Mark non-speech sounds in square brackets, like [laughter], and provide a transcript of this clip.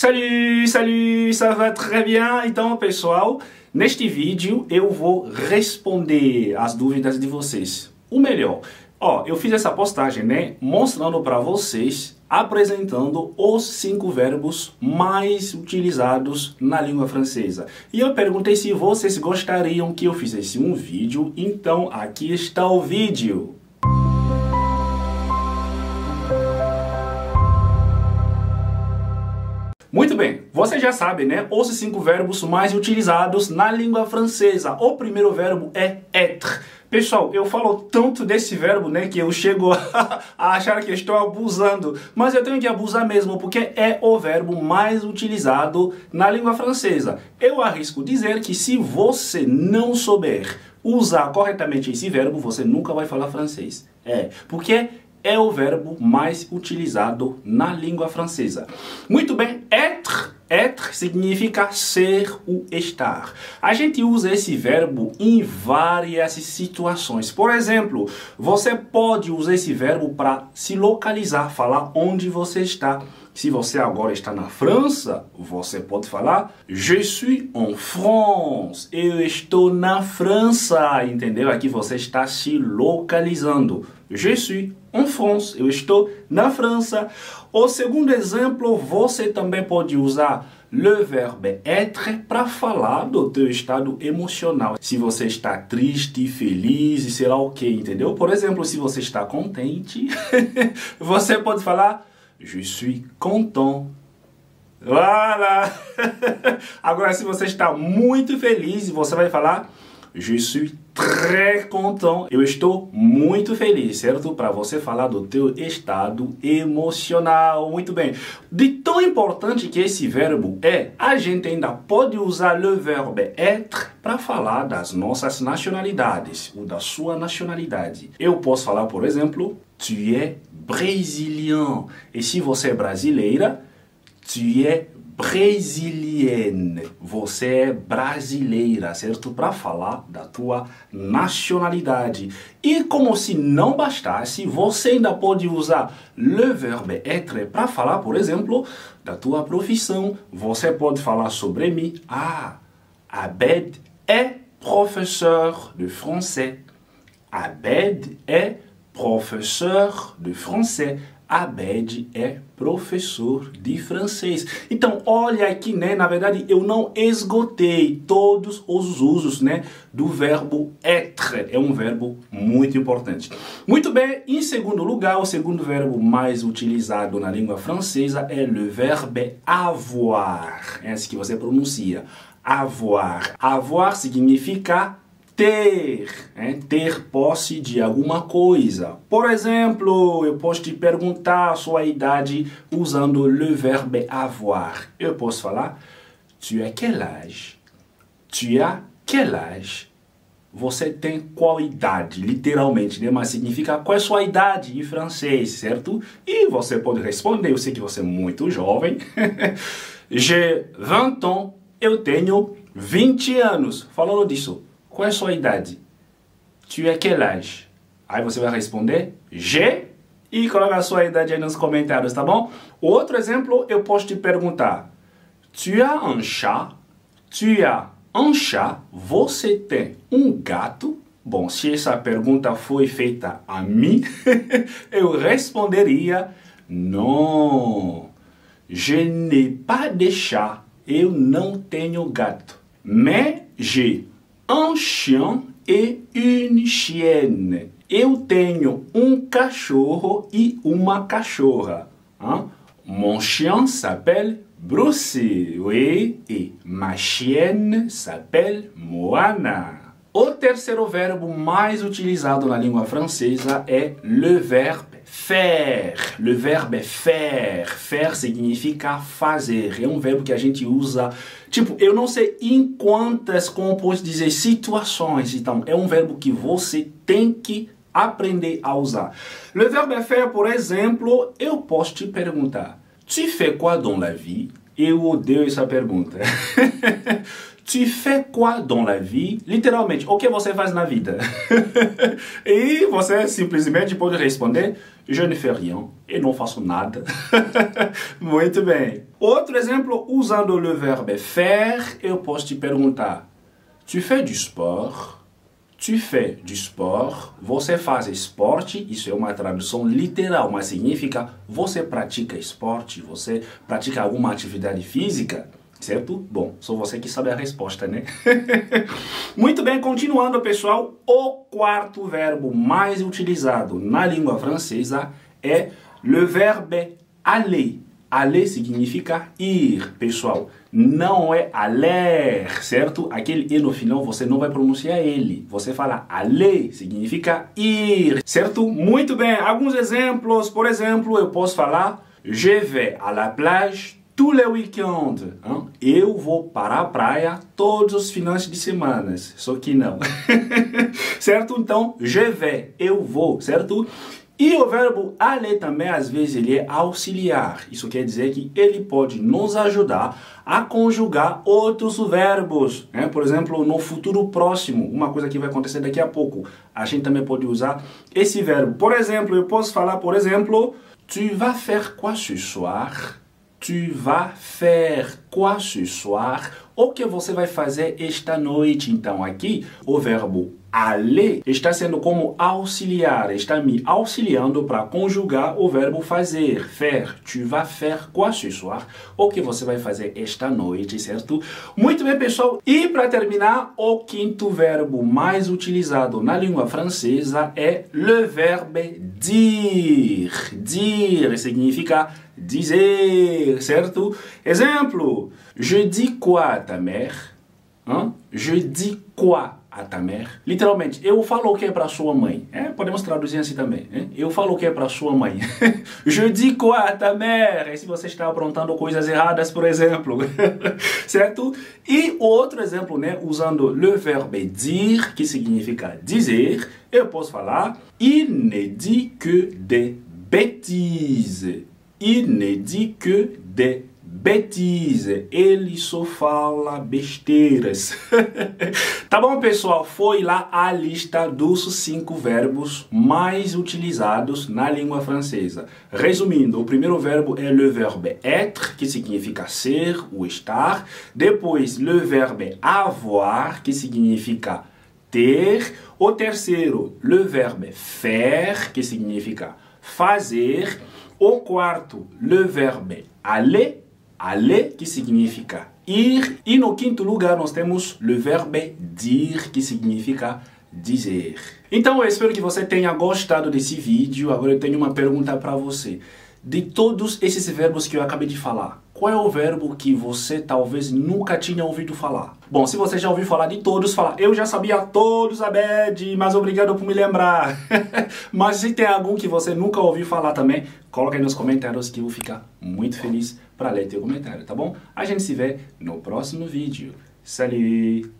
Salut, salut, ça va très bien? Então, pessoal, neste vídeo eu vou responder as dúvidas de vocês. O melhor, ó, eu fiz essa postagem, né, mostrando para vocês, apresentando os cinco verbos mais utilizados na língua francesa. E eu perguntei se vocês gostariam que eu fizesse um vídeo, então aqui está o vídeo. Você já sabe, né? Os cinco verbos mais utilizados na língua francesa. O primeiro verbo é être. Pessoal, eu falo tanto desse verbo, né, que eu chego [laughs] a, achar que estou abusando, mas eu tenho que abusar mesmo, porque é o verbo mais utilizado na língua francesa. Eu arrisco dizer que se você não souber usar corretamente esse verbo, você nunca vai falar francês. É, porque é o verbo mais utilizado na língua francesa. Muito bem, être. Être significa ser ou estar. A gente usa esse verbo em várias situações. Por exemplo, você pode usar esse verbo para se localizar, falar onde você está. Se você agora está na França, você pode falar Je suis en France. Eu estou na França, entendeu? Aqui você está se localizando. Je suis en France. Eu estou na França. O segundo exemplo, você também pode usar le verbe être para falar do teu estado emocional. Se você está triste, feliz e sei lá o que, entendeu? Por exemplo, se você está contente, [laughs] você pode falar Je suis content. Voilà! [laughs] Agora, se você está muito feliz, você vai falar Je suis très content. Eu estou muito feliz, certo? Para você falar do teu estado emocional. Muito bem. De tão importante que esse verbo é, a gente ainda pode usar le verbe être para falar das nossas nacionalidades ou da sua nacionalidade. Eu posso falar, por exemplo, tu es brésilien. E se você é brasileira, tu es brésilienne. Você é brasileira, certo? Para falar da tua nacionalidade. E como se não bastasse, você ainda pode usar le verbe être para falar, por exemplo, da tua profissão. Você pode falar sobre mim. Ah, Abed é professeur de français. Abed é professeur de français. Abed é professor de francês. Então, olha aqui, né? Na verdade, eu não esgotei todos os usos, né, do verbo être. É um verbo muito importante. Muito bem, em segundo lugar, o segundo verbo mais utilizado na língua francesa é le verbe avoir. É assim que você pronuncia. Avoir. Avoir significa ter, né? ter posse de alguma coisa. Por exemplo, eu posso te perguntar a sua idade usando le verbe avoir. Eu posso falar Tu as quel âge? Tu as quel âge? Você tem qual idade? Literalmente, né? Mas significa qual é a sua idade em francês, certo? E você pode responder, eu sei que você é muito jovem. [laughs] J'ai 20 ans. Eu tenho 20 anos. Falando disso, qual é a sua idade? Tu é quel âge? Aí você vai responder G e coloca a sua idade aí nos comentários, tá bom? Outro exemplo, eu posso te perguntar: Tu as un chat? Tu as un chat? Você tem um gato? Bom, se essa pergunta foi feita a mim, [laughs] eu responderia: Não, je n'ai pas de chat. Eu não tenho gato. Mais j'ai un chien e une chienne. Eu tenho um cachorro e uma cachorra. Hein? Mon chien s'appelle Bruce, oui, et ma chienne s'appelle Moana. O terceiro verbo mais utilizado na língua francesa é le verbe faire. Le verbe é faire. Faire significa fazer. É um verbo que a gente usa, tipo, eu não sei em quantas, como posso dizer, situações. Então, é um verbo que você tem que aprender a usar. Le verbe faire, por exemplo, eu posso te perguntar: Tu fais quoi dans la vie? Eu odeio essa pergunta. [laughs] Tu fais quoi dans la vie? Literalmente, o que você faz na vida? [laughs] e você simplesmente pode responder: Je ne fais rien. E não faço nada. [laughs] Muito bem. Outro exemplo, usando o verbo faire, eu posso te perguntar: Tu fais du sport? Tu fais du sport? Você faz esporte? Isso é uma tradução literal, mas significa você pratica esporte? Você pratica alguma atividade física? Certo? Bom, sou você que sabe a resposta, né? [laughs] Muito bem, continuando, pessoal. O quarto verbo mais utilizado na língua francesa é le verbe aller. Aller significa ir, pessoal. Não é aller, certo? Aquele E no final você não vai pronunciar ele. Você fala aller, significa ir, certo? Muito bem, alguns exemplos. Por exemplo, eu posso falar Je vais à la plage tous les week-ends. Eu vou para a praia todos os finais de semana. Só que não. [laughs] certo? Então, je vais, eu vou, certo? E o verbo aller também, às vezes, ele é auxiliar. Isso quer dizer que ele pode nos ajudar a conjugar outros verbos. Né? Por exemplo, no futuro próximo, uma coisa que vai acontecer daqui a pouco, a gente também pode usar esse verbo. Por exemplo, eu posso falar, por exemplo, Tu vas faire quoi ce soir? Tu vas faire quoi ce soir? O que você vai fazer esta noite? Então, aqui, o verbo aller está sendo como auxiliar, está me auxiliando para conjugar o verbo fazer, faire. Tu vas faire quoi ce soir? O que você vai fazer esta noite, certo? Muito bem, pessoal. E para terminar, o quinto verbo mais utilizado na língua francesa é le verbe dire. Dire significa dizer, certo? Exemplo, je dis quoi à ta mère? Hein? Je dis quoi à ta mère? Literalmente, eu falo o que para sua mãe. É, podemos traduzir assim também. É? Eu falo o que para sua mãe. [laughs] je dis quoi à ta mère? E se você está aprontando coisas erradas, por exemplo. [laughs] certo? E outro exemplo, né? Usando le verbe dire, que significa dizer, eu posso falar Il ne dit que des bêtises. Il ne dit que des bêtises. Ele só fala besteiras. [laughs] tá bom, pessoal? Foi lá a lista dos cinco verbos mais utilizados na língua francesa. Resumindo, o primeiro verbo é le verbe être, que significa ser ou estar. Depois, le verbe avoir, que significa ter. O terceiro, le verbe faire, que significa fazer. O quarto, le verbe aller, aller, que significa ir. E no quinto lugar, nós temos le verbe dire, que significa dizer. Então, eu espero que você tenha gostado desse vídeo. Agora eu tenho uma pergunta para você. De todos esses verbos que eu acabei de falar, qual é o verbo que você talvez nunca tinha ouvido falar? Bom, se você já ouviu falar de todos, fala, eu já sabia todos, Abed, mas obrigado por me lembrar. [laughs] mas se tem algum que você nunca ouviu falar também, coloca aí nos comentários que eu vou ficar muito feliz para ler teu comentário, tá bom? A gente se vê no próximo vídeo. Salut!